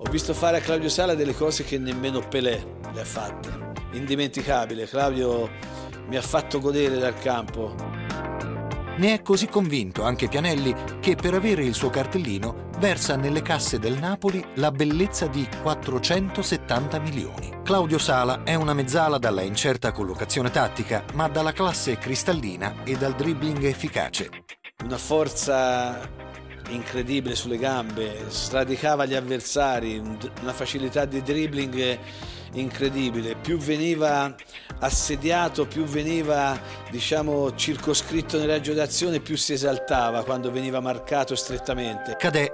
Ho visto fare a Claudio Sala delle cose che nemmeno Pelé le ha fatte. Indimenticabile, Claudio mi ha fatto godere dal campo. Ne è così convinto anche Pianelli che per avere il suo cartellino versa nelle casse del Napoli la bellezza di 470 milioni. Claudio Sala è una mezzala dalla incerta collocazione tattica, ma dalla classe cristallina e dal dribbling efficace. Una forza incredibile sulle gambe, sradicava gli avversari, una facilità di dribbling incredibile. Più veniva assediato, più veniva diciamo circoscritto nel raggio d'azione, più si esaltava quando veniva marcato strettamente. Cadè